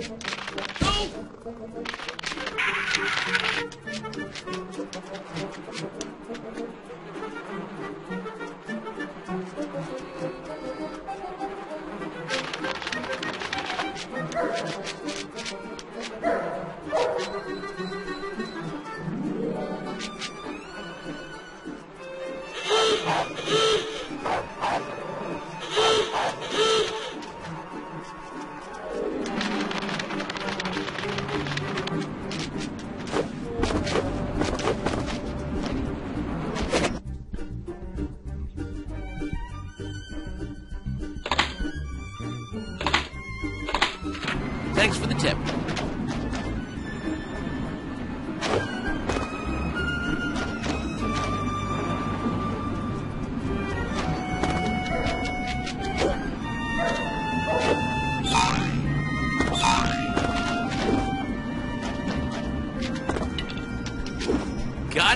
走。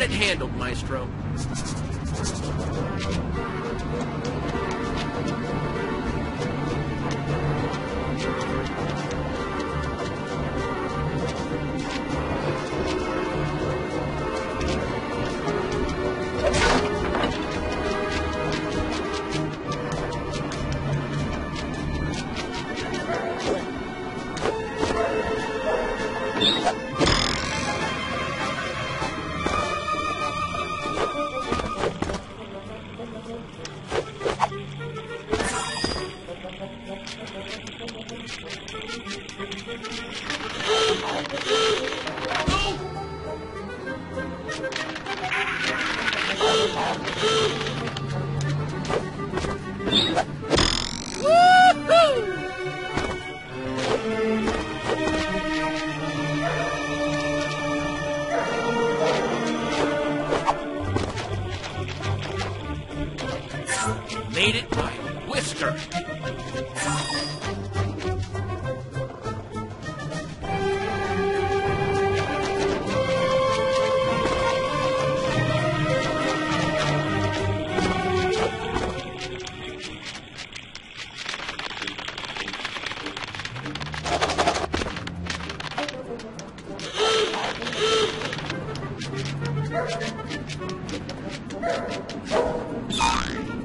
Got it handled, Maestro. Made it by Whisker. Who's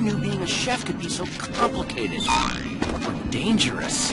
never knew being a chef could be so complicated or dangerous.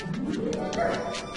Yeah.